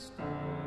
stars.